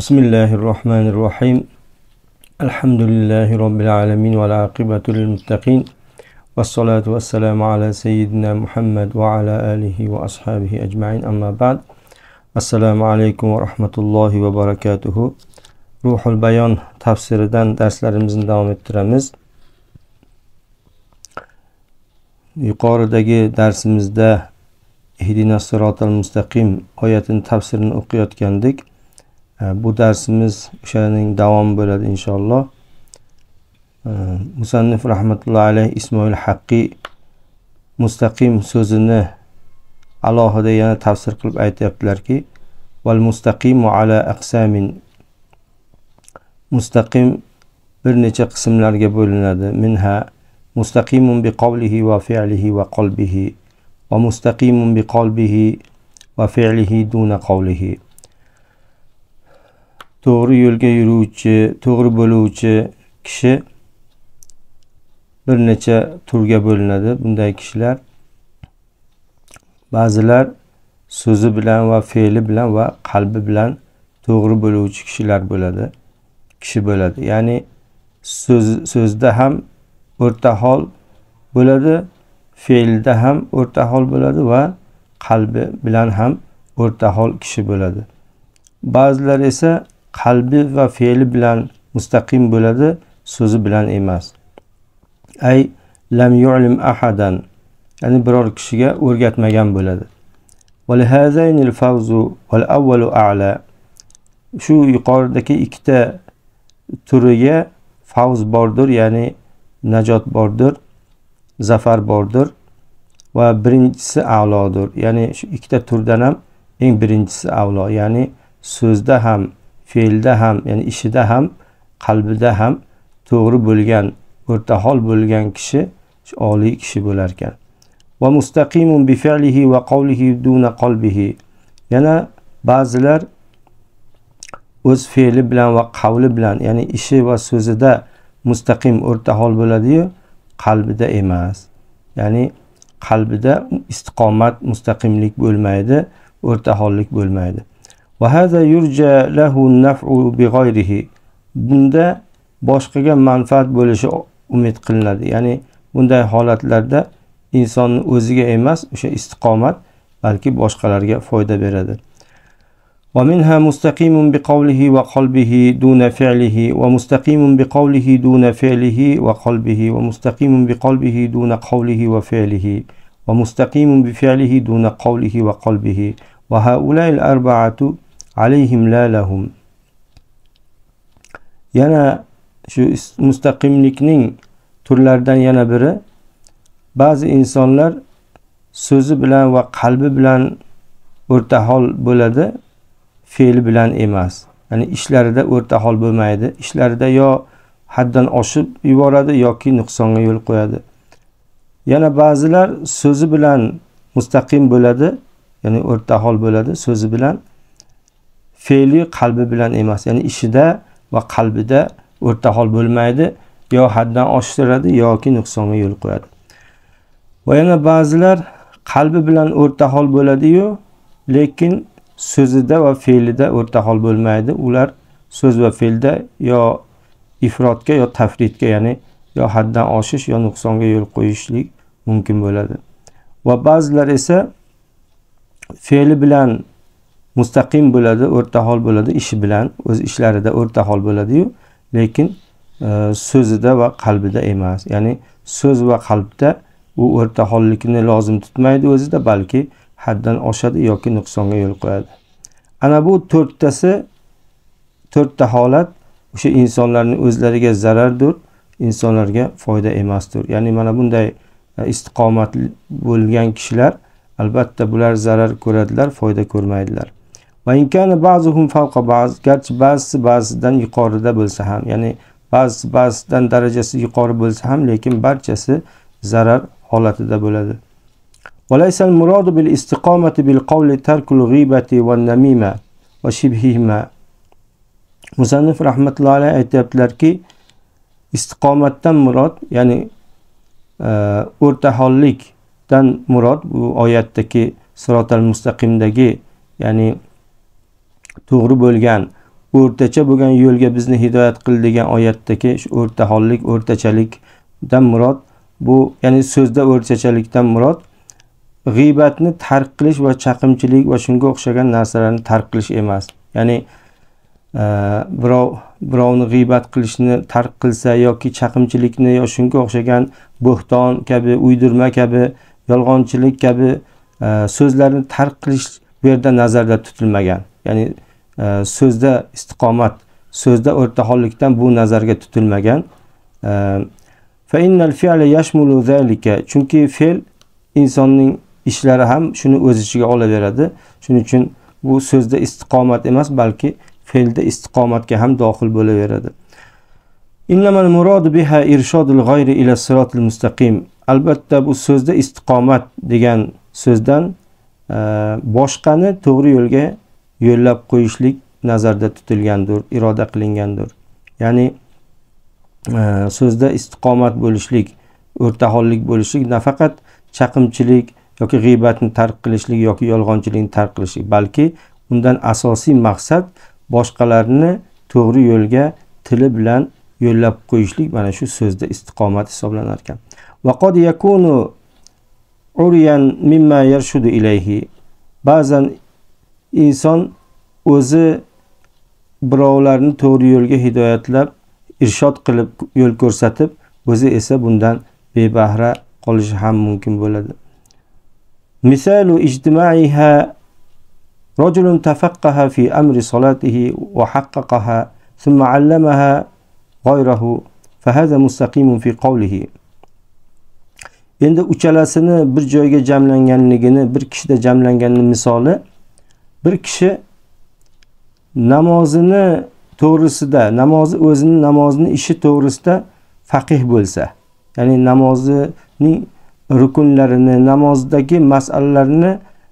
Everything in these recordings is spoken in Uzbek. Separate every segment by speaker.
Speaker 1: بسم الله الرحمن الرحيم الحمد لله رب العالمين والعاقبة للمتقين والصلاة والسلام على سيدنا محمد وعلى آله وأصحابه أجمعين أما بعد السلام عليكم ورحمة الله وبركاته روح البيان tafsiridan darslarimizni davom ettiramiz yuqoridagi darsimizda ihdina sirotal mustaqim oyatini tafsirini o'qiyotgandik bu darsimiz o'shaning davomi bo'ladi inshaalloh. Musannif rahmatullohi alayh ismoil haqqiy mustaqim so'zini alohida yana tafsir qilib aytyaptilarki val mustaqimu ala aqsamin. Mustaqim bir necha qismlarga bo'linadi. Minha mustaqimun bi qavlihi va fi'lihi va qalbihi va mustaqimun bi qalbihi va fi'lihi duna qavlihi. To'g'ri yo'lga yuruvchi to'g'ri bo'luvchi kishi bir necha turga bo'linadi. Bunday kishilar ba'zilar so'zi bilan va fe'li bilan va qalbi bilan to'g'ri bo'luvchi kishilar bo'ladi kishi bo'ladi. Ya'ni so'z so'zda ham o'rta hol bo'ladi fe'lda ham o'rta hol bo'ladi va qalbi bilan ham o'rta hol kishi bo'ladi. Ba'zilar esa qalbi va fe'li bilan mustaqim bo'ladi so'zi bilan emas. Ay lam yu'lim ahadan ya'ni biror kishiga o'rgatmagan bo'ladi. Shu yuqoridagi ikkita turiga favz bordir ya'ni najot bordir zafar bordir va birinchisi a'lodir. Ya'ni shu ikkita turdan ham eng birinchisi avlo ya'ni so'zda ham fe'lda ham ya'ni ishida ham qalbida ham to'g'ri bo'lgan o'rta hol bo'lgan kishi oliy kishi bo'lar ekan. Va mustaqimun bi fi'lihi va qawlihi duna qalbihi. Yana ba'zilar o'z fe'li bilan va qavli bilan ya'ni ishi va so'zida mustaqim o'rta hol bo'ladiyu qalbida emas. Ya'ni qalbida istiqomat mustaqimlik bo'lmaydi. O'rta hollik bo'lmaydi bunda boshqaga manfaat bo'lishi umid qilinadi ya'ni bunday holatlarda insonni o'ziga emas o'sha istiqomat balki boshqalarga foyda beradi ومنها مستقيم بقوله وقلبه دون فعله ومستقيم بقوله دون فعله وقلبه ومستقيم بقلبه دون قوله وفعله ومستقيم بفعله دون قوله وقلبه وهؤلاء الأربعة alayhim la lahum. Yana shu mustaqimlikning turlaridan yana biri ba'zi insonlar so'zi bilan va qalbi bilan o'rtahol bo'ladi fe'li bilan emas. Ya'ni ishlarida o'rtahol bo'lmaydi. Ishlarida yo haddan oshib yuboradi yoki nuqsonga yo'l qo'yadi. Yana ba'zilar so'zi bilan mustaqim bo'ladi ya'ni o'rtahol bo'ladi so'zi bilan fe'li qalbi bilan emas ya'ni ishida va qalbida o'rta hol bo'lmaydi yo haddan oshiradi yoki nuqsonga yo'l qo'yadi. Va yana ba'zilar qalbi bilan o'rta hol bo'ladiyu lekin so'zida va fe'lida o'rta hol bo'lmaydi. Ular so'z va fe'lda yo ifrotga yo tafritga ya'ni yo haddan oshish yo nuqsonga yo'l qo'yishlik mumkin bo'ladi. Va ba'zilar esa fe'li bilan mustaqim bo'ladi o'rta hol bo'ladi ishi bilan o'z ishlarida o'rta hol bo'ladiyu lekin e, so'zida va qalbida emas. Ya'ni so'z va qalbda u o'rta hollikni lozim tutmaydi o'zida balki haddan oshadi yoki nuqsonga yo'l qo'yadi. Ana bu to'rttasi to'rtta holat o'sha insonlarni o'zlariga zarardir insonlarga foyda emasdir. Ya'ni mana bunday istiqomatli istiqomat bo'lgan kishilar albatta bular zarar ko'radilar foyda ko'rmaydilar. garchi ba'zisi ba'zisidan yuqorida bo'lsa ham ya'ni ba'zisi ba'zisidan darajasi yuqori bo'lsa ham lekin barchasi zarar holatida bo'ladi وليس المراد بالاستقامة بالقول ترك الغيبة والنميمة وشبههما musannif rahmatullohi alayhi aytyaptilarki istiqomatdan murod ya'ni o'rtahollikdan murod bu oyatdagi sirotal mustaqimdagi ya'ni to'g'ri bo'lgan o'rtacha bo'lgan yo'lga bizni hidoyat qil degan oyatdagi shu o'rtahollik o'rtachalikdan murod bu ya'ni so'zda o'rtachalikdan murod g'iybatni tark qilish va chaqimchilik va shunga o'xshagan narsalarni tark qilish emas. Ya'ni e, birov birovni g'iybat qilishni tark qilsa yoki chaqimchilikni yo shunga o'xshagan bo'xton kabi uydirma kabi yolg'onchilik kabi e, so'zlarni tark qilish bu yerda nazarda tutilmagan. Ya'ni so'zda istiqomat so'zda o'rtahollikdan bu nazarga tutilmagan. Chunki fe'l insonning ishlari ham shuni o'z ichiga olaveradi. Shuning uchun bu so'zda istiqomat emas balki fe'lda istiqomatga ham dohil bo'laveradi. Albatta bu so'zda istiqomat degan so'zdan boshqani to'g'ri yo'lga yo'llab qo'yishlik nazarda tutilgandir iroda qilingandir. Ya'ni e, so'zda istiqomat bo'lishlik o'rtahollik bo'lishlik nafaqat chaqimchilik yoki g'iybatni tark qilishlik yoki yolg'onchilikni tark qilishlik balki undan asosiy maqsad boshqalarni to'g'ri yo'lga tili bilan yo'llab qo'yishlik mana shu so'zda istiqomat hisoblanar ekan vaqod yakunu uryan mimma yarshudu ilayhi. Ba'zan inson o'zi birovlarni to'g'ri yo'lga hidoyatlab irshod qilib yo'l ko'rsatib o'zi esa bundan bebahra qolishi ham mumkin bo'ladi مثال اجتماعها رجل تفقه في أمر صلاته وحققها ثم علمها غيره فهذا مستقيم في قوله endi uchalasini bir joyga jamlanganligini bir kishida jamlanganini misoli bir kishi namozini to'g'risida namozi o'zini namozini ishi to'g'risida faqih bo'lsa ya'ni namozining rukunlarini namozdagi masalalarni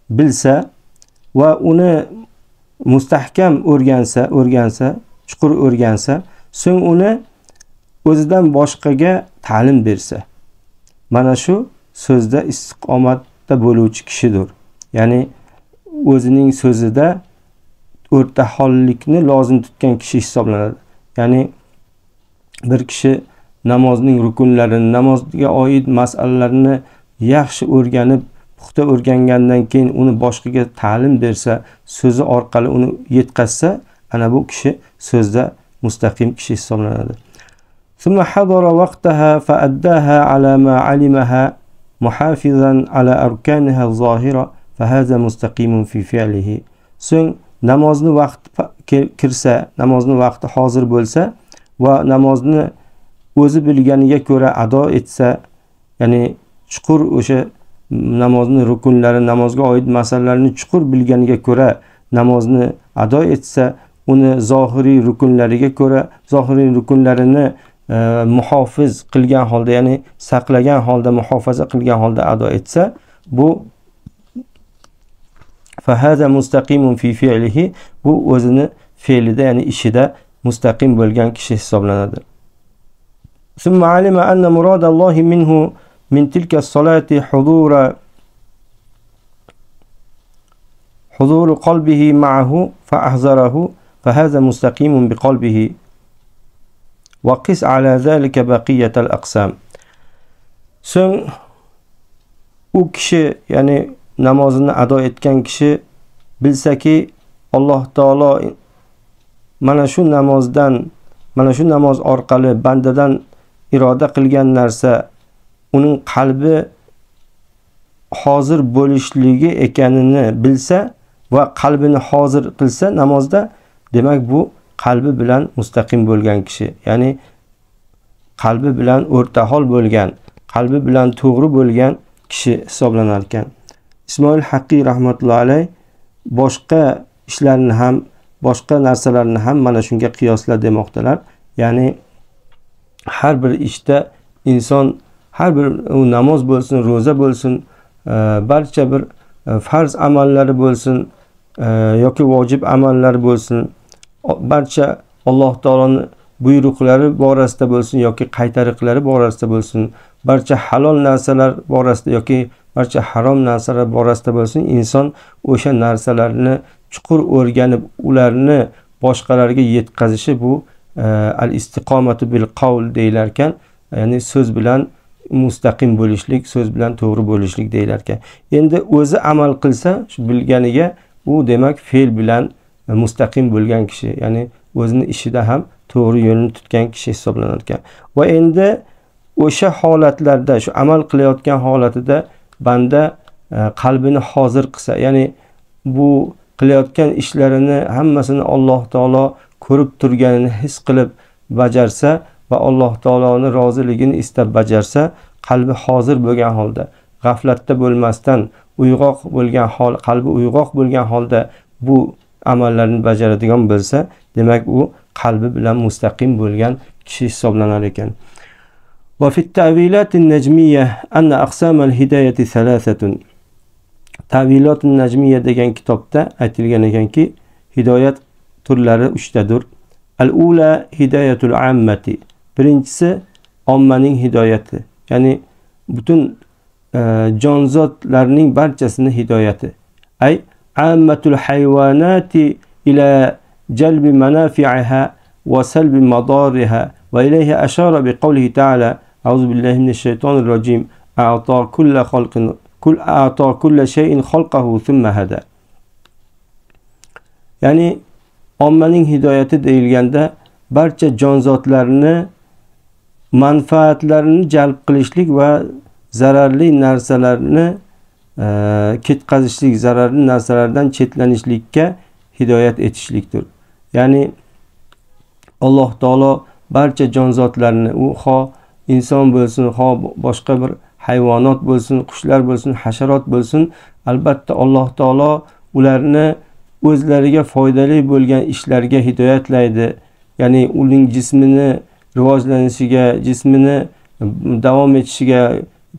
Speaker 1: bilsa va uni mustahkam o'rgansa o'rgansa chuqur o'rgansa so'ng uni o'zidan boshqaga ta'lim bersa. Mana shu so'zda istiqomatda bo'luvchi kishidir. Ya'ni o'zining so'zida o'rtahollikni lozim tutgan kishi hisoblanadi ya'ni bir kishi namozning rukunlarini namozga oid masalalarni yaxshi o'rganib puxta o'rgangandan keyin uni boshqaga ta'lim bersa so'zi orqali uni yetkazsa ana bu kishi so'zda mustaqim kishi hisoblanadi ثم حضر وقتها فأداها على ما علمها محافظا على أركانها الظاهرة fahaza mustaqimun fi fi'lihi so'ng namozni vaqti kirsa namozni vaqti hozir bo'lsa va namozni o'zi bilganiga ko'ra ado etsa ya'ni chuqur o'sha namozni rukunlari namozga oid masalalarni chuqur bilganiga ko'ra namozni ado etsa uni zohiriy rukunlariga ko'ra zohiriy rukunlarini E, muhofiz qilgan holda ya'ni saqlagan holda muhofaza qilgan holda ado etsa bu فهذا مستقيم في فعله. بو وزن فعل ده يعني إشي ده مستقيم بلغان كشي حسابنا ثم علم أن مراد الله منه من تلك الصلاة حضور حضور قلبه معه فأحذره فهذا مستقيم بقلبه وقس على ذلك بقية الأقسام ثم أكشي يعني namozini ado etgan kishi bilsaki alloh taolo mana shu namozdan mana shu namoz orqali bandadan iroda qilgan narsa uning qalbi hozir bo'lishligi ekanini bilsa va qalbini hozir qilsa namozda demak bu qalbi bilan mustaqim bo'lgan kishi ya'ni qalbi bilan o'rtahol bo'lgan qalbi bilan to'g'ri bo'lgan kishi hisoblanar ekan ismoil haqiy rahmatullohi alayh boshqa ishlarni ham boshqa narsalarni ham mana shunga qiyosla demoqdalar. Ya'ni har bir ishda inson har bir u namoz bo'lsin ro'za bo'lsin e, barcha bir e, farz amallari bo'lsin e, yoki vojib amallari bo'lsin barcha alloh taoloni buyruqlari borasida bo'lsin yoki qaytariqlari borasida bo'lsin barcha halol narsalar borasida yoki barcha harom narsalar borasida bo'lsin inson o'sha narsalarni chuqur o'rganib ularni boshqalarga yetkazishi bu e, al istiqomatu bil qavl deyilar ekan ya'ni so'z bilan mustaqim bo'lishlik so'z bilan to'g'ri bo'lishlik deyilar ekan endi o'zi amal qilsa shu bilganiga u demak fe'l bilan mustaqim bo'lgan kishi ya'ni o'zini ishida ham to'g'ri yo'lni tutgan kishi hisoblanar ekan va endi o'sha holatlarda shu amal qilayotgan holatida banda e, qalbini hozir qilsa ya'ni bu qilayotgan ishlarini hammasini alloh taolo ko'rib turganini his qilib bajarsa va alloh taoloni roziligini istab bajarsa qalbi hozir bo'lgan holda g'aflatda bo'lmasdan uyg'oq bo'lgan hol qalbi uyg'oq bo'lgan holda bu amallarni bajaradigan bo'lsa demak u qalbi bilan mustaqim bo'lgan kishi hisoblanar ekan. وفي التأويلات النجمية أن أقسام الهداية ثلاثة تأويلات النجمية degan kitobda aytilgan ekanki hidoyat turlari uchtadir al ula hidoyatul ammati birinchisi ommaning hidoyati ya'ni butun e, jonzotlarning barchasini hidoyati ay ammatul hayvonati ila jalbi manafi'iha va salbi madariha va ilayhi ashara biqawlihi ta'ala أعوذ بالله من الشيطان الرجيم أعطى كل خلق كل أعطى كل شيء خلقه ثم هدى ya'ni ommaning hidoyati deyilganda barcha jonzotlarni manfaatlarini jalb qilishlik va zararli narsalarni e, ketkazishlik zararli narsalardan chetlanishlikka hidoyat etishlikdir ya'ni alloh taolo barcha jonzotlarni u ho inson bo'lsin ho boshqa bir hayvonot bo'lsin qushlar bo'lsin hasharot bo'lsin albatta alloh taolo ularni o'zlariga foydali bo'lgan ishlarga hidoyatlaydi. Ya'ni uning jismini rivojlanishiga jismini davom etishiga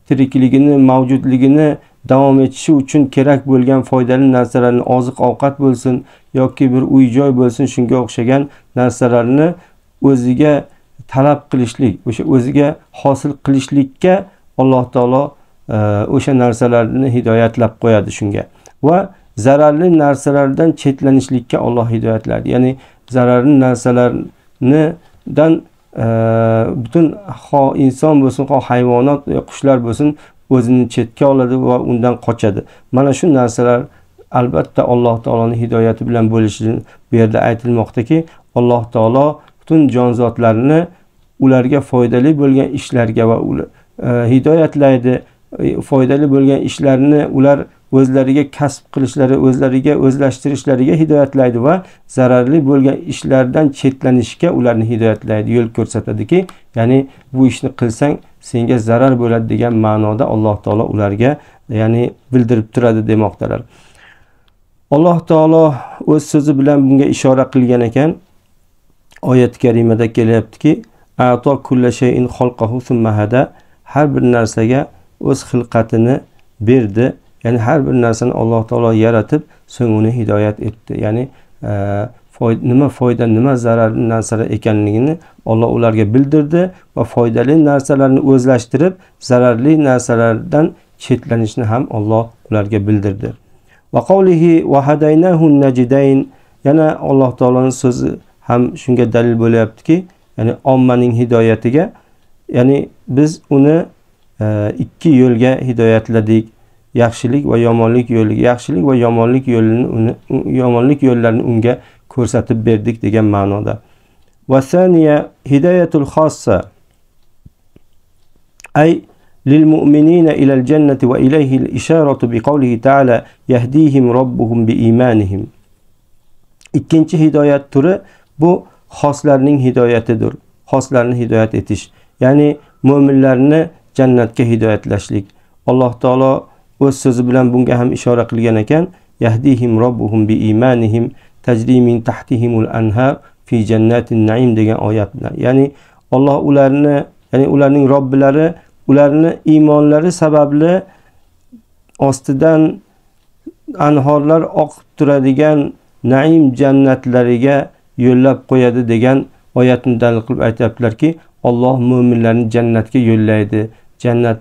Speaker 1: tirikligini mavjudligini davom etishi uchun kerak bo'lgan foydali narsalarni oziq ovqat bo'lsin yoki bir uy joy bo'lsin shunga o'xshagan narsalarni o'ziga talab qilishlik o'sha o'ziga hosil qilishlikka alloh taolo e, o'sha narsalarni hidoyatlab qo'yadi shunga. Va zararli narsalardan chetlanishlikka olloh hidoyatlaydi ya'ni zararli narsalarnidan e, butun ho inson bo'lsin ho hayvonot e, qushlar bo'lsin o'zini chetga oladi va undan qochadi. Mana shu narsalar albatta alloh taoloni hidoyati bilan bo'lishini bu yerda aytilmoqdaki alloh taolo butun jonzotlarni ularga foydali bo'lgan ishlarga va e, hidoyatlaydi. E, foydali bo'lgan ishlarni ular o'zlariga kasb qilishlari o'zlariga o'zlashtirishlariga hidoyatlaydi va zararli bo'lgan ishlardan chetlanishga ularni hidoyatlaydi. Yo'l ko'rsatadiki ya'ni bu ishni qilsang senga zarar bo'ladi degan ma'noda alloh taolo ularga ya'ni bildirib turadi demoqdalar. Alloh taolo o'z so'zi bilan bunga ishora qilgan ekan. Oyat karimada kelyaptiki ato kulla shayin xalqahu summa hada. Har bir narsaga o'z xilqatini berdi. Ya'ni har bir narsani alloh taolo yaratib so'ng uni hidoyat etdi. Ya'ni e, nima foyda nima zararli narsalar ekanligini olloh ularga bildirdi va foydali narsalarni o'zlashtirib zararli narsalardan chetlanishni ham olloh ularga bildirdi. Va qavlihi va hadaynahu najidayn. Yana alloh taoloning so'zi ham shunga dalil bo'lyaptiki ya'ni ommaning hidoyatiga ya'ni biz uni e, ikki yo'lga hidoyatladik yaxshilik va yomonlik yo'liga yaxshilik va yomonlik yo'lini uni yomonlik yo'llarini unga ko'rsatib berdik degan ma'noda vasaniya hidoyatul xossa ay للمؤمنين إلى الجنة وإليه الإشارة بقوله تعالى يهديهم ربهم بإيمانهم ikkinchi hidoyat turi bu xoslarning hidoyatidir. Xoslarni hidoyat etish. Ya'ni mo'minlarni jannatga hidoyatlashlik. Alloh taolo o'z so'zi bilan bunga ham ishora qilgan ekan. Yahdihim robbuhum bi imanihim tajri min tahtihimul anhar fi jannatin naim degan oyat bilan. Ya'ni olloh ularni ya'ni ularning robbilari ularni iymonlari sababli ostidan anhorlar oqib turadigan naim jannatlariga yo'llab qo'yadi degan oyatni dalil qilib aytyaptilarki olloh mo'minlarni jannatga yo'llaydi jannat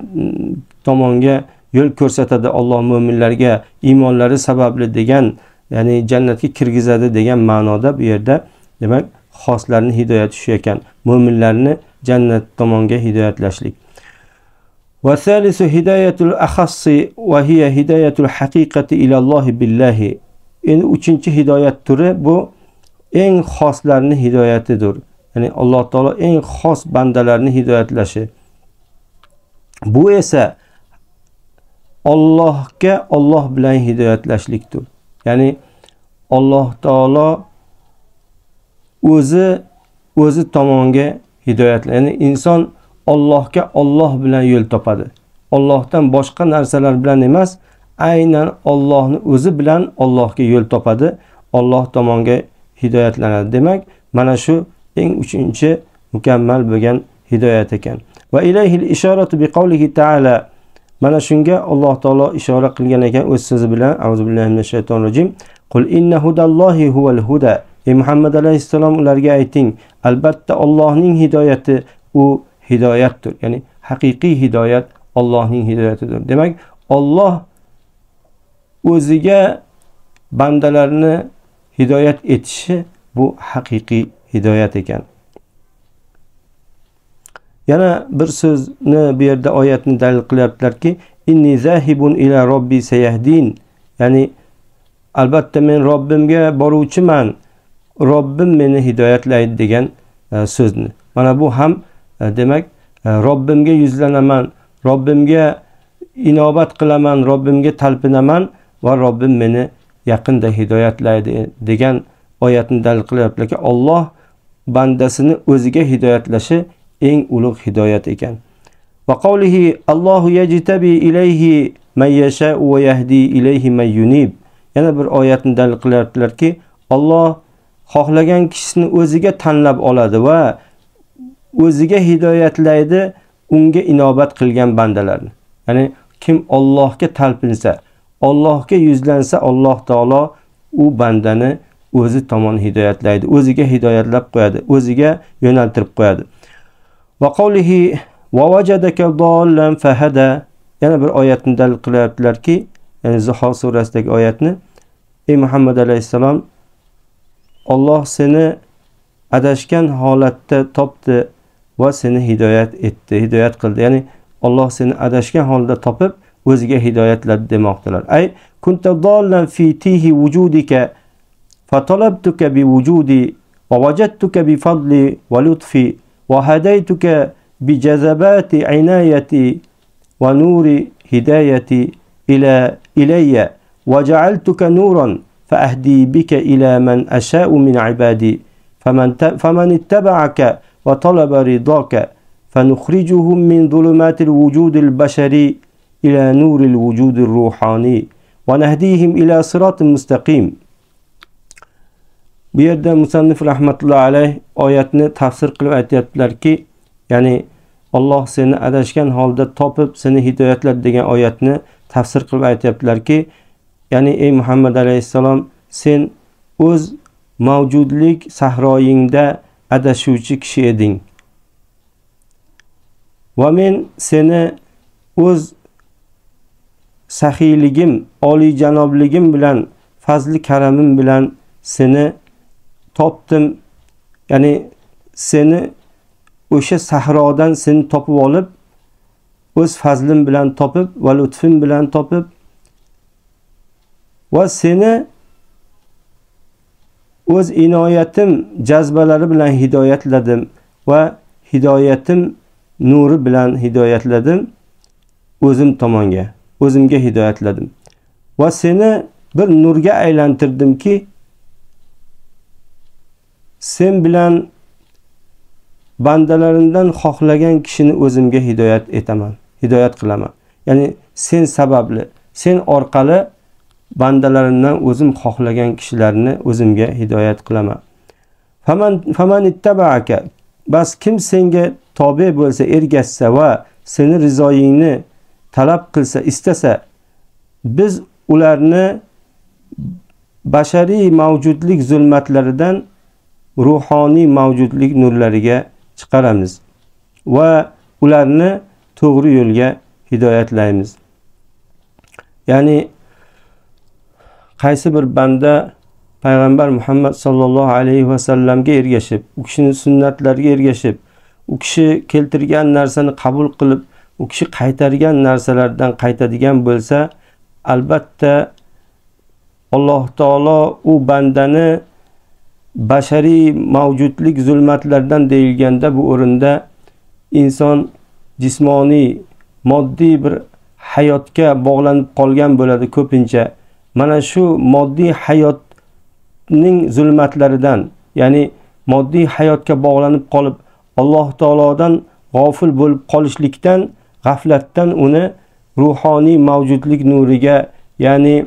Speaker 1: tomonga yo'l ko'rsatadi olloh mo'minlarga iymonlari sababli degan ya'ni jannatga kirgizadi degan ma'noda bu yerda demak xoslarni hidoyati shu ekan mo'minlarni jannat tomonga hidoyatlashlik والثالث هداية الأخص وهي هداية الحقيقة إلى الله بالله endi uchinchi hidoyat turi bu eng xoslarni hidoyatidir. Ya'ni alloh taolo eng xos bandalarni hidoyatlashi. Bu esa ollohga olloh bilan hidoyatlashlikdir. Ya'ni alloh taolo o'zi o'zi tomonga hidoyatla ya'ni inson ollohga olloh bilan yo'l topadi. Ollohdan boshqa narsalar bilan emas aynan ollohni o'zi bilan ollohga yo'l topadi. Olloh tomonga hidoyatlanadi. Demak mana shu eng uchinchi mukammal bo'lgan hidoyat ekan. Va ilayhil ishoratu biqavlihi ta'ala mana shunga alloh taolo ishora qilgan ekan o'z so'zi bilan. Auzu billahi minash shaytonir rojim. Qul inna hudallohi huval huda. Ey muhammad alayhissalom ularga ayting albatta Allohning hidoyati u hidoyatdir. Ya'ni haqiqiy hidoyat Allohning hidoyatidir. Demak Alloh o'ziga bandalarni hidoyat etishi bu haqiqiy hidoyat ekan. Yana bir so'zni bu yerda oyatni dalil qilyaptilarki inni zahibun ila robbi sayahdin. Ya'ni albatta men robbimga boruvchiman. Robbim meni hidoyatlaydi degan e, so'zni. Mana bu ham e, demak e, robbimga yuzlanaman robbimga inobat qilaman robbimga talpinaman va robbim meni yaqinda hidoyatlaydi degan oyatni dalil qilyaptilarki olloh bandasini o'ziga hidoyatlashi eng ulug' hidoyat ekan. Va qavlihi allohu yajtabi ilayhi man yasha'u va yahdi ilayhi man yunib. Yana bir oyatni dalil qilyaptilarki Alloh xohlagan kishisini o'ziga tanlab oladi va o'ziga hidoyatlaydi unga inobat qilgan bandalarni. Ya'ni kim Allohga talpinsa Allohga yuzlansa Alloh taolo u bandani o'zi tomon hidoyatlaydi o'ziga hidoyatlab qo'yadi o'ziga yo'naltirib qo'yadi. Va qawlihi va vajadaka dollan fahada yana bir oyatni dalil qilyaptilarki ya'ni Zuhor surasidagi oyatni ey muhammad alayhissalom Alloh seni adashgan holatda topdi va seni hidoyat etdi hidoyat qildi. Ya'ni Alloh seni adashgan holda topib وزجه هدايت لدماغتلر أي كنت ضالا في تيه وجودك فطلبتك بوجودي ووجدتك بفضلي ولطفي وهديتك بجذبات عنايتي ونور هدايتي إلى إلي وجعلتك نورا فأهدي بك إلى من أشاء من عبادي فمن, فمن اتبعك وطلب رضاك فنخرجهم من ظلمات الوجود البشري إلى نور الوجود الروحاني ونهديهم إلى صراط مستقيم bu yerda musannif rahmatullohi alayh oyatni tafsir qilib aytyaptilarki ya'ni Alloh seni adashgan holda topib seni hidoyatladi degan oyatni tafsir qilib aytyaptilarki ya'ni ey muhammad alayhissalom sen o'z mavjudlik sahroyingda adashuvchi kishi eding va men seni o'z saxiyligim oliyjanobligim bilan fazli karamim bilan seni topdim. Ya'ni seni o'sha sahrodan seni topib olib o'z fazlim bilan topib va lutfim bilan topib va seni o'z inoyatim jazbalari bilan hidoyatladim va hidoyatim nuri bilan hidoyatladim o'zim tomonga. O'zimga hidoyatladim. Va seni bir nurga aylantirdimki sen bilan bandalarimdan xohlagan kishini o'zimga hidoyat etaman hidoyat qilaman. Ya'ni sen sababli sen orqali bandalarimdan o'zim xohlagan kishilarni o'zimga hidoyat qilaman. Faman faman ittaba'aka bas kim senga tobe bo'lsa ergashsa va seni rizoyingni talab qilsa istasa biz ularni bashariy mavjudlik zulmatlaridan ruhoniy mavjudlik nurlariga chiqaramiz va ularni to'g'ri yo'lga hidoyatlaymiz. Ya'ni qaysi bir banda payg'ambar muhammad sallallohu alayhi va sallamga ergashib u kishining sunnatlariga ergashib u kishi keltirgan narsani qabul qilib u kishi qaytargan narsalardan qaytadigan bo'lsa albatta alloh taolo u bandani bashariy mavjudlik zulmatlaridan deyilganda bu o'rinda inson jismoniy moddiy bir hayotga bog'lanib qolgan bo'ladi ko'pincha. Mana shu moddiy hayotning zulmatlaridan ya'ni moddiy hayotga bog'lanib qolib alloh taolodan g'ofil bo'lib qolishlikdan g'aflatdan uni ruhoniy mavjudlik nuriga ya'ni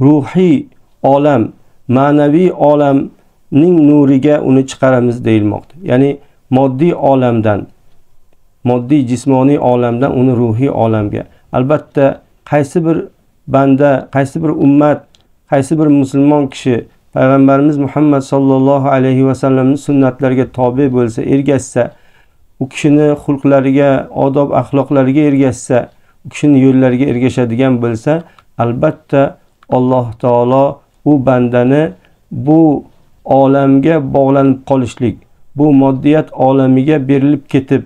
Speaker 1: ruhiy olam ma'naviy olamning nuriga uni chiqaramiz deyilmoqda. Ya'ni moddiy olamdan moddiy jismoniy olamdan uni ruhiy olamga. Albatta qaysi bir banda qaysi bir ummat qaysi bir musulmon kishi payg'ambarimiz muhammad sollallohu alayhi vasallamni sunnatlariga tobe bo'lsa ergashsa u kishini xulqlariga odob axloqlariga ergashsa u kishini yo'llariga ergashadigan bo'lsa albatta alloh taolo u bandani bu olamga bog'lanib qolishlik bu moddiyat olamiga berilib ketib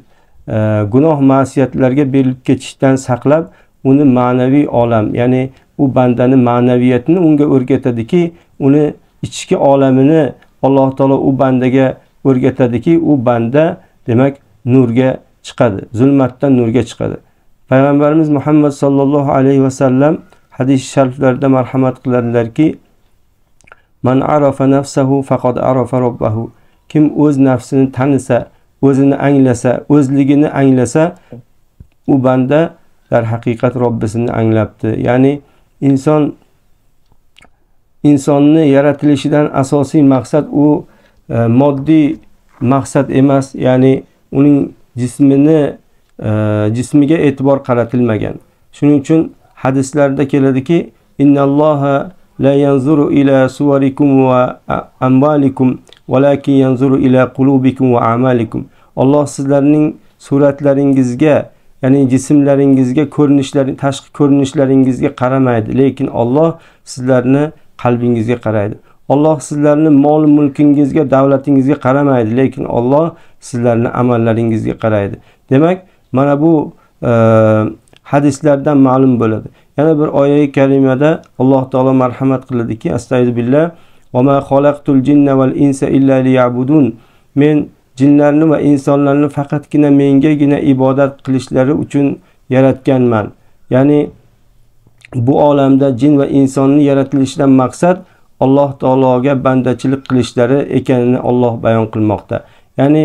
Speaker 1: e, gunoh ma'siyatlarga berilib ketishdan saqlab uni ma'naviy olam ya'ni u bandani ma'naviyatini unga o'rgatadiki uni ichki olamini alloh taolo u bandaga o'rgatadiki u banda demak nurga chiqadi. Zulmatdan nurga chiqadi. Payg'ambarimiz muhammad sollallohu alayhi vasallam hadis shariflarda marhamat qiladilarki man arafa nafsahu faqad arafa robbahu. Kim o'z nafsini tanisa o'zini anglasa o'zligini anglasa u banda darhaqiqat robbisini anglabdi. Ya'ni inson insonni yaratilishidan asosiy maqsad u e, moddiy maqsad emas. Ya'ni uning jismini e, jismiga e'tibor qaratilmagan. Shuning uchun hadislarda keladiki innalloha la yanzuru ila suvarikum va amvalikum valakin yanzuru ila qulubikum va amalikum. Alloh sizlarning suratlaringizga ya'ni jismlaringizga ko'rinishlar tashqi ko'rinishlaringizga qaramaydi lekin Alloh sizlarni qalbingizga qaraydi. Alloh sizlarni mol mulkingizga davlatingizga qaramaydi lekin Alloh sizlarni amallaringizga qaraydi. Demak mana bu e, hadislardan ma'lum bo'ladi. Yana bir oyai karimada alloh taolo marhamat qiladiki astag'billah men jinlarni va insonlarni faqatgina mengagina ibodat qilishlari uchun yaratganman. Ya'ni bu olamda jin va insonni yaratilishidan maqsad alloh taologa bandachilik qilishlari ekanini olloh bayon qilmoqda. Ya'ni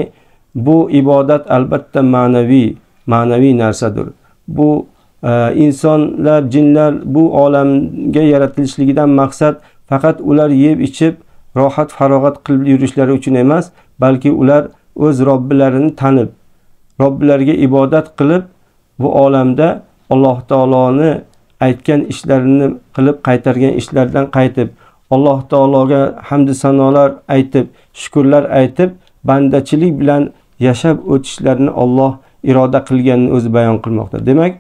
Speaker 1: bu ibodat albatta ma'naviy ma'naviy narsadir. Bu e, insonlar jinlar bu olamga yaratilishligidan maqsad faqat ular yeb ichib rohat farog'at qilib yurishlari uchun emas balki ular o'z robbilarini tanib robbilariga ibodat qilib bu olamda alloh taoloni aytgan ishlarini qilib qaytargan ishlardan qaytib alloh taologa hamdu sanolar aytib shukurlar aytib bandachilik bilan yashab o'tishlarini olloh iroda qilganini o'zi bayon qilmoqda. Demak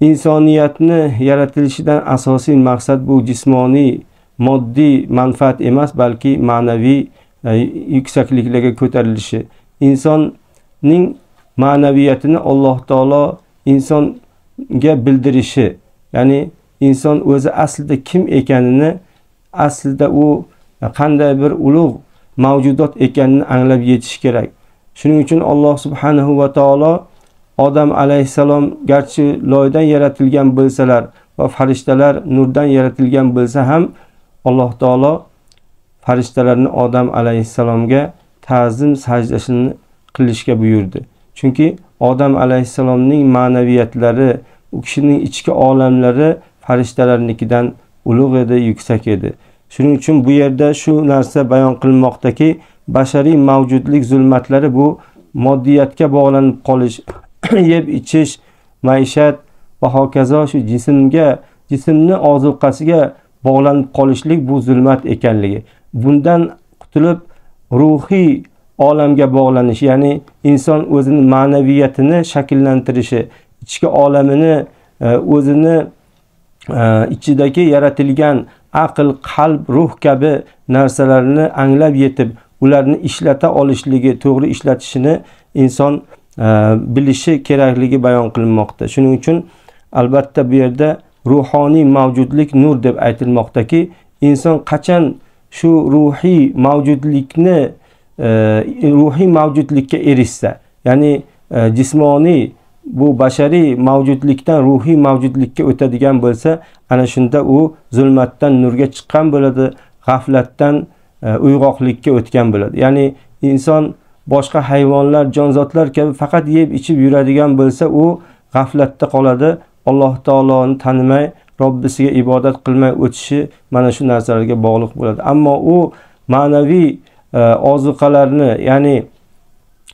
Speaker 1: insoniyatni yaratilishidan asosiy maqsad bu jismoniy moddiy manfaat emas balki ma'naviy e, yuksakliklarga ko'tarilishi. Insonning ma'naviyatini alloh taolo insonga bildirishi ya'ni inson o'zi aslida kim ekanini aslida u qanday bir ulug' mavjudot ekanini anglab yetish kerak. Shuning uchun alloh subhanahu va taolo odam alayhissalom garchi loydan yaratilgan bo'lsalar va farishtalar nurdan yaratilgan bo'lsa ham alloh taolo farishtalarni odam alayhissalomga ta'zim sajdasini qilishga buyurdi. Chunki odam alayhissalomning ma'naviyatlari u kishining ichki olamlari farishtalarnikidan ulug' edi yuksak edi. Shuning uchun bu yerda shu narsa bayon qilinmoqdaki bashariy mavjudlik zulmatlari bu moddiyatga bog'lanib qolish yeb ichish maishat va hokazo shu jismga jismni ozuqasiga bog'lanib qolishlik bu zulmat ekanligi. Bundan qutulib ruhiy olamga bog'lanish ya'ni inson o'zini ma'naviyatini shakllantirishi ichki olamini e, o'zini Э, ichidagi yaratilgan aql qalb ruh kabi narsalarni anglab yetib ularni ishlata olishligi to'g'ri ishlatishini inson e, bilishi kerakligi bayon qilinmoqda. Shuning uchun albatta bu yerda ruhoniy mavjudlik nur deb aytilmoqdaki inson qachon shu ruhiy mavjudlikni e, ruhiy mavjudlikka erishsa ya'ni e, jismoniy bu bashariy mavjudlikdan ruhiy mavjudlikka o'tadigan bo'lsa ana shunda u zulmatdan nurga chiqqan bo'ladi g'aflatdan e, uyg'oqlikka o'tgan bo'ladi. Ya'ni inson boshqa hayvonlar jonzotlar kabi faqat yeb ichib yuradigan bo'lsa u g'aflatda qoladi. Alloh taoloni tanimay robbisiga ibodat qilmay o'tishi mana shu narsalarga bog'liq bo'ladi. Ammo u ma'naviy e, ozuqalarni ya'ni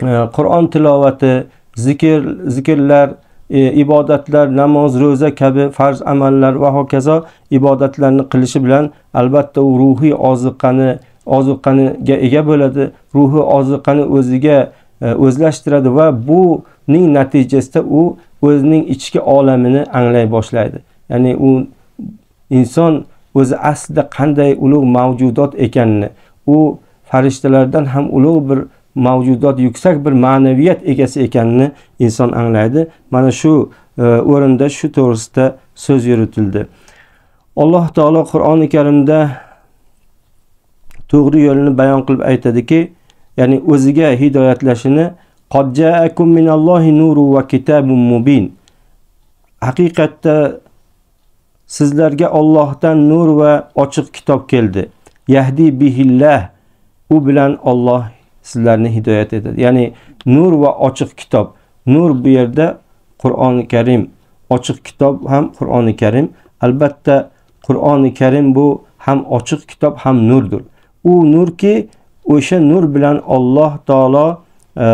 Speaker 1: e, qur'on tilovati zikr zikrlar e, ibodatlar namoz ro'za kabi farz amallar va hokazo ibodatlarni qilishi bilan albatta u ruhiy oziqani oziqaniga ega bo'ladi ruhiy oziqani o'ziga e, o'zlashtiradi va buning natijasida u o'zining ichki olamini anglay boshlaydi. Ya'ni u inson o'zi aslida qanday ulug' mavjudot ekanini u farishtalardan ham ulug' bir mavjudot yuksak bir ma'naviyat egasi ekanini inson anglaydi. Mana shu e, o'rinda shu to'g'risida so'z yuritildi. Alloh taolo qur'oni karimda to'g'ri yo'lni bayon qilib aytadiki ya'ni o'ziga hidoyatlashini haqiqatda sizlarga ollohdan nur va ochiq kitob keldi. Yahdi bihillah. U bilan olloh sizlarni hidoyat etadi. Ya'ni nur va ochiq kitob. Nur bu yerda qur'oni karim ochiq kitob ham qur'oni karim. Albatta qur'oni karim bu ham ochiq kitob ham nurdir. U nurki o'sha nur bilan alloh taolo e,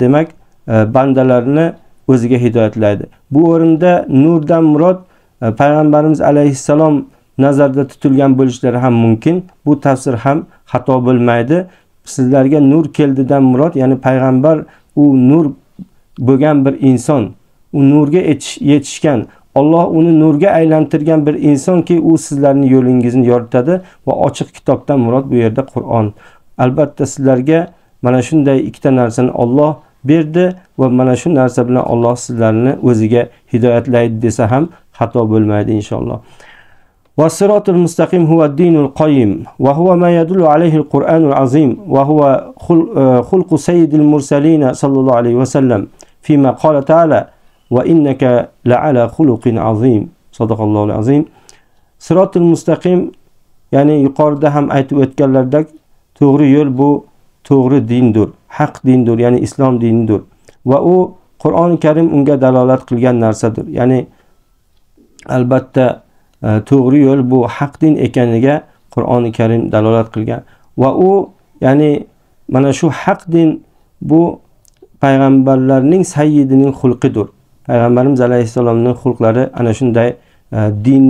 Speaker 1: demak e, bandalarni o'ziga hidoyatlaydi. Bu o'rinda nurdan murod e, payg'ambarimiz alayhissalom nazarda tutilgan bo'lishlari ham mumkin. Bu tafsir ham xato bo'lmaydi. Sizlarga nur keldidan murod ya'ni payg'ambar u nur bo'lgan bir inson. U nurga yetishgan. Olloh uni nurga aylantirgan bir insonki u sizlarni yo'lingizni yoritadi va ochiq kitobdan murod bu yerda qur'on. Albatta sizlarga mana shunday ikkita narsani olloh berdi va mana shu narsa bilan olloh sizlarni o'ziga hidoyatlaydi desa ham xato bo'lmaydi inshaalloh. والصراط المستقيم هو الدين القيم وهو ما يدل عليه القرآن العظيم وهو خلق سيد المرسلين صلى الله عليه وسلم. فيما قال تعالى وإنك لعلى خلق عظيم صدق الله العظيم. صراط المستقيم ya'ni yuqorida ham aytib o'tganlardek to'g'ri yo'l bu to'g'ri dindir haq dindir ya'ni islom dinidir va u qur'oni karim unga dalolat qilgan narsadir ya'ni albatta Э, to'g'ri yo'l bu haq din ekaniga qur'oni karim dalolat qilgan. Va u ya'ni mana shu haq din bu payg'ambarlarning sayyidining xulqidir payg'ambarimiz alayhissalomning xulqlari ana shunday e, din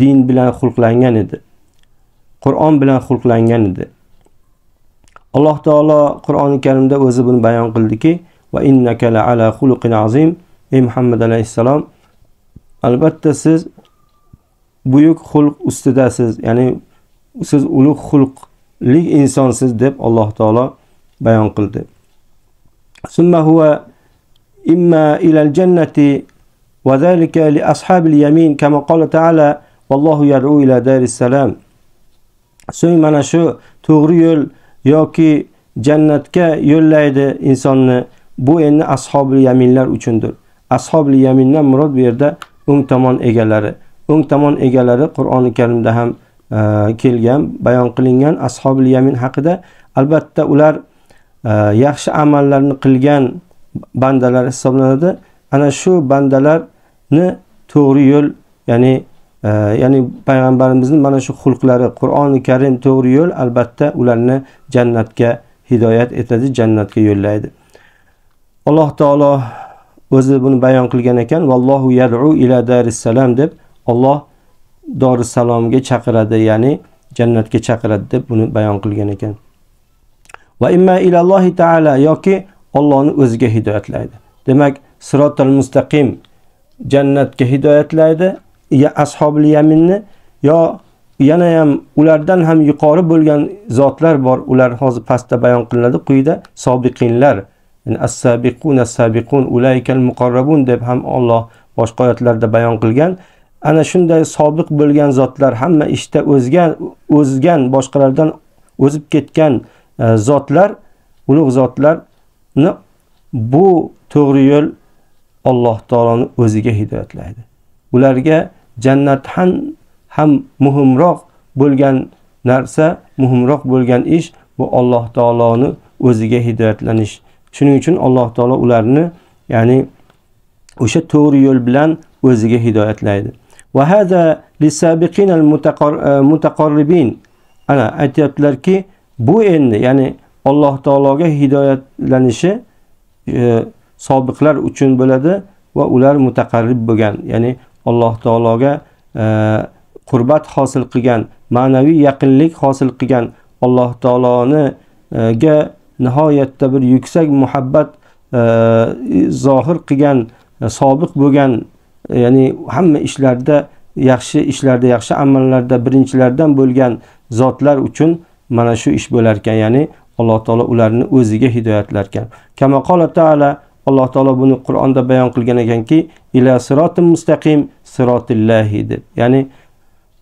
Speaker 1: din bilan xulqlangan edi. Qur'on bilan xulqlangan edi. Alloh taolo qur'oni karimda o'zi buni bayon qildiki va innaka la ala xuluqin azim. Ey muhammad alayhissalom albatta siz buyuk xulq ustidasiz. Ya'ni siz ulug' xulqli insonsiz deb alloh taolo bayon qildi. Summa huwa imma ilal jannati wa zalika li ashabil yamin kama qala ta'ala vallohu yad'u ila daris salam. So'ng mana shu to'g'ri yo'l yoki jannatga yo'llaydi insonni. Bu endi ashobil yaminlar uchundir. Ashobil yamindan murod bu yerda o'ng tomon egalari o'ng tomon egalari qur'oni karimda ham e, kelgan bayon qilingan ashobil yamin haqida. Albatta ular e, yaxshi amallarni qilgan bandalar hisoblanadi. Ana shu bandalarni to'g'ri yo'l ya'ni e, ya'ni payg'ambarimizni mana shu xulqlari qur'oni karim to'g'ri yo'l albatta ularni jannatga hidoyat etadi jannatga yo'llaydi. Alloh taolo o'zi buni bayon qilgan ekan. Vallohu yad'u ila darissalam deb Alloh dorissalomga chaqiradi ya'ni jannatga chaqiradi deb buni bayon qilgan ekan. Va imma ilallohi taala yoki Allohni o'ziga hidoyatlaydi. Demak sirotal mustaqim jannatga hidoyatlaydi ya ashobil yaminni yo yana ham ulardan ham yuqori bo'lgan zotlar bor. Ular hozir pastda bayon qilinadi quyida sobiqinlar yani as-sabiqun as-sabiqun ulaykal muqarrabun deb ham Alloh boshqa oyatlarda bayon qilgan. Ana shunday sobiq bo'lgan zotlar hamma ishda o'zgan o'zgan boshqalardan o'zib ketgan e, zotlar ulug' zotlarni bu to'g'ri yo'l alloh taoloni o'ziga hidoyatlaydi ularga jannat ham ham muhimroq bo'lgan narsa muhimroq bo'lgan ish bu alloh taoloni o'ziga hidoyatlanish shuning uchun alloh taolo ularni ya'ni o'sha to'g'ri yo'l bilan o'ziga hidoyatlaydi. وهذا للسابقين المتقربين ana aytyaptilarki bu endi ya'ni alloh taologa hidoyatlanishi e, sobiqlar uchun bo'ladi va ular mutaqarrib bo'lgan ya'ni alloh taologa e, qurbat hosil qilgan ma'naviy yaqinlik hosil qilgan alloh taoloniga nihoyatda bir yuksak muhabbat e, zohir qilgan sobiq bo'lgan ya'ni hamma ishlarda yaxshi ishlarda yaxshi amallarda birinchilardan bo'lgan zotlar uchun mana shu ish bo'lar ekan. Ya'ni alloh taolo ularni o'ziga hidoyatlar ekan. Kama qola taala alloh taolo buni qur'onda bayon qilgan ekanki ila sirotim mustaqim sirotillahi deb. Ya'ni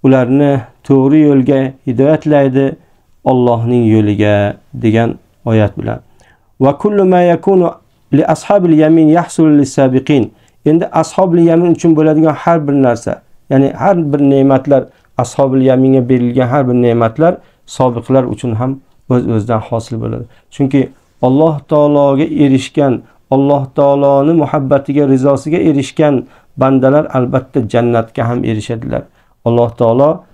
Speaker 1: ularni to'g'ri yo'lga hidoyatlaydi ollohning yo'liga degan oyat bilan. Va kullu ma yakunu li ashabil yamin yahsul lisabiqin endi ashobli yamin uchun bo'ladigan har bir narsa ya'ni har bir ne'matlar ashobul yaminga berilgan har bir ne'matlar sobiqlar uchun ham o'z öz o'zidan hosil bo'ladi. Chunki alloh taologa erishgan alloh taoloni muhabbatiga rizosiga erishgan bandalar albatta jannatga ham erishadilar. Alloh taolo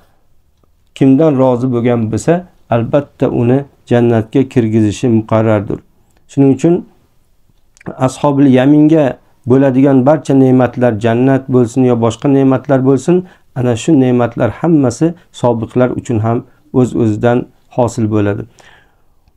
Speaker 1: kimdan rozi bo'lgan bo'lsa albatta uni jannatga kirgizishi muqarrardir. Shuning uchun ashobil yaminga bo'ladigan barcha ne'matlar jannat bo'lsin yo boshqa ne'matlar bo'lsin ana shu ne'matlar hammasi sobiqlar uchun ham o'z o'zidan hosil bo'ladi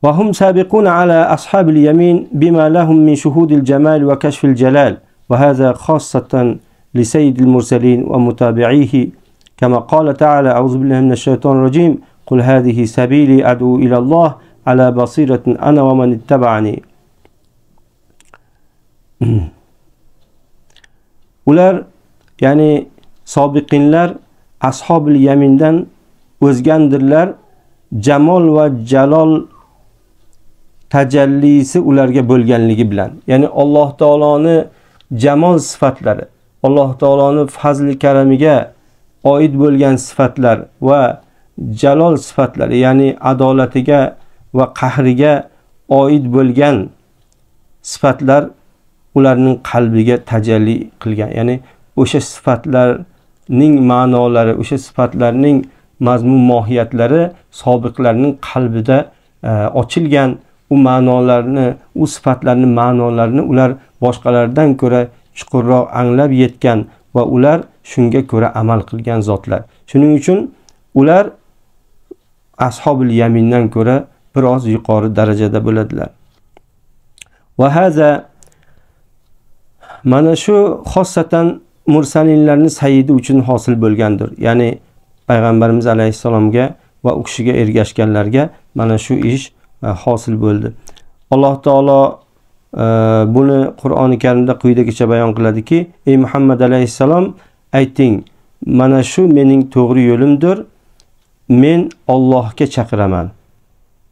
Speaker 1: وهم سابقون على أصحاب اليمين بما لهم من شهود الجمال وكشف الجلال وهذا خاصة لسيد المرسلين ومتابعيه كما قال تعالى أعوذ بالله من الشيطان الرجيم قل هذه سبيلي أدعو إلى الله على بصيرة أنا ومن اتبعني ular ya'ni sobiqinlar ashobil yamindan o'zgandirlar. Jamol va jalol tajallisi ularga bo'lganligi bilan. Ya'ni alloh taoloni jamol sifatlari alloh taoloni fazli karamiga oid bo'lgan sifatlar va jalol sifatlari ya'ni adolatiga va qahriga oid bo'lgan sifatlar ularning qalbiga tajalli qilgan. Ya'ni o'sha sifatlarning ma'nolari o'sha sifatlarning mazmun mohiyatlari sobiqlarning qalbida e, ochilgan. U ma'nolarni u sifatlarni ma'nolarini ular boshqalardan ko'ra chuqurroq anglab yetgan va ular shunga ko'ra amal qilgan zotlar. Shuning uchun ular ashobil yamindan ko'ra biroz yuqori darajada bo'ladilar. Va haza mana shu xossatan mursalinlarni sayidi uchun hosil bo'lgandir. Ya'ni payg'ambarimiz alayhissalomga va u kishiga ergashganlarga mana shu ish e, hosil bo'ldi. Alloh taolo e, buni qur'oni karimda quyidagicha bayon qiladiki ey muhammad alayhissalom ayting mana shu mening to'g'ri yo'limdir. Men ollohga chaqiraman.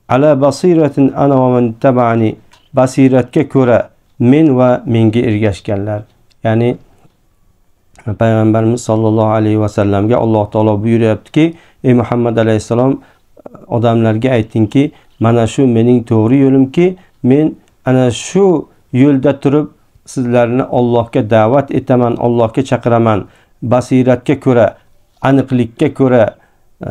Speaker 1: Ala basiratin ana va man tabani basiratga ko'ra men va menga ergashganlar. Ya'ni payg'ambarimiz sollallohu alayhi vasallamga alloh taolo buyuryaptiki ey muhammad alayhissalom odamlarga aytingki mana shu mening to'g'ri yo'limki men ana shu yo'lda turib sizlarni ollohga da'vat etaman ollohga chaqiraman. Basiratga ko'ra aniqlikka ko'ra e,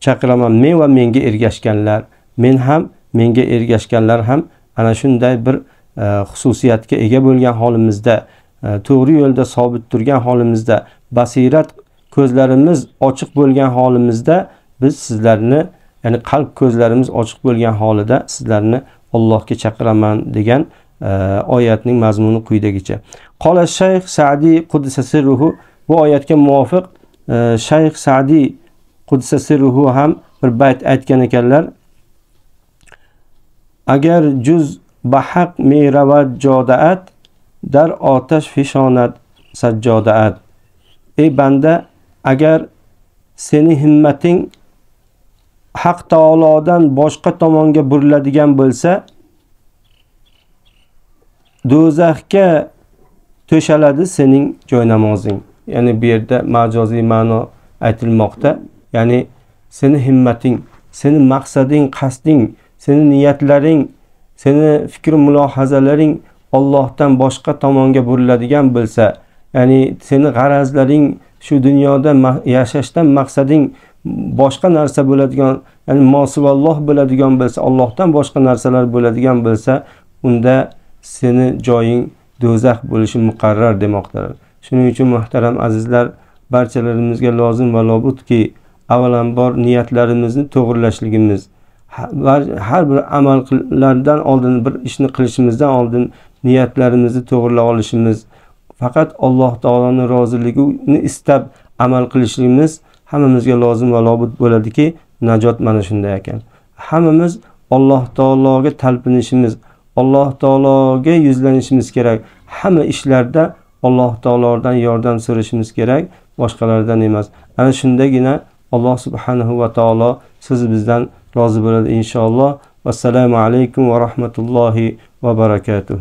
Speaker 1: chaqiraman. Men va menga ergashganlar. Men ham menga ergashganlar ham ana shunday bir E, E, xususiyatga ega bo'lgan holimizda e, to'g'ri yo'lda sobit turgan holimizda basirat ko'zlarimiz ochiq bo'lgan holimizda biz sizlarni ya'ni qalb ko'zlarimiz ochiq bo'lgan holida sizlarni allohga chaqiraman degan e, oyatning mazmuni quyidagicha. Qola shayx sadiy qudisasirruhu bu oyatga muvofiq shayx sadiy qudisasirruhu ham bir bayt aytgan ekanlar. Agar juz بحق می رود جادعت در آتش فشاند سجادعت ای بنده اگر seni himmating haq taolodan boshqa tomonga buriladigan bo'lsa do'zaxga to'shaladi sening joy namozing ya'ni bu yerda majoziy ma'no aytilmoqda. Ya'ni seni himmating seni maqsading qasding seni niyatlaring seni fikr mulohazalaring Allohdan boshqa tomonga buriladigan bo'lsa ya'ni seni g'arazlaring shu dunyoda yashashdan maqsading boshqa narsa bo'ladigan ya'ni mosivalloh bo'ladigan bo'lsa Allohdan boshqa narsalar bo'ladigan bo'lsa unda seni joying do'zax bo'lishi muqarrar demoqdalar. Shuning uchun muhtaram azizlar barchalarimizga lozim va lobudki avvalambor niyatlarimizni to'g'irlashligimiz har bir amallardan oldin bir ishni qilishimizdan oldin niyatlarimizni to'g'irlab olishimiz faqat alloh taoloni roziligini istab amal qilishligimiz hammamizga lozim va lobud bo'ladiki najot mana shunday ekan. Hammamiz alloh taologa talpinishimiz alloh taologa yuzlanishimiz kerak. Hamma ishlarda alloh taolodan yordam so'rashimiz kerak boshqalardan emas. Ana shundagina alloh subhanahu va taolo siz bizdan rozi bo'ladi inshaalloh vassalomu alaykum va rahmatullohi va barakatuh